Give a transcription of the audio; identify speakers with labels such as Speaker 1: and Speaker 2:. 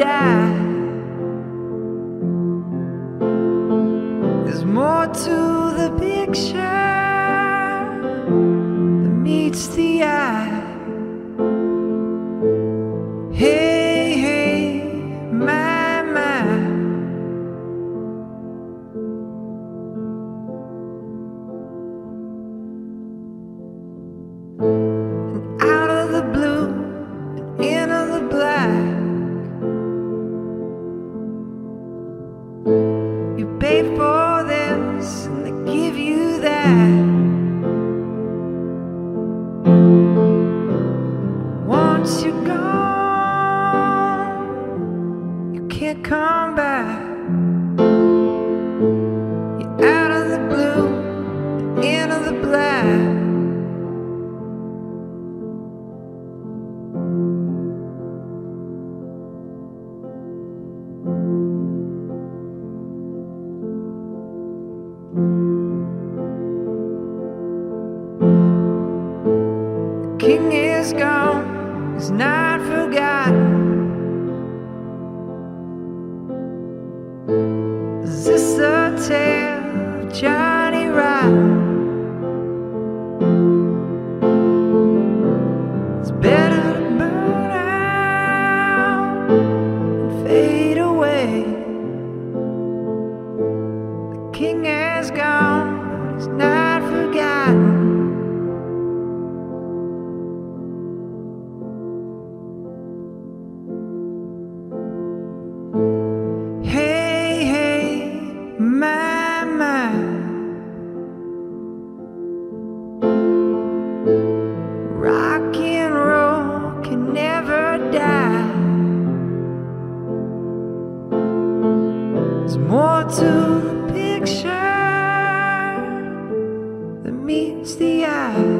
Speaker 1: die. Pay for this and they give you that. Once you're gone, you can't come king is gone, he's not forgotten. Is this a tale of Johnny Rotten? It's better to burn out and fade away. There's more to the picture than meets the eye.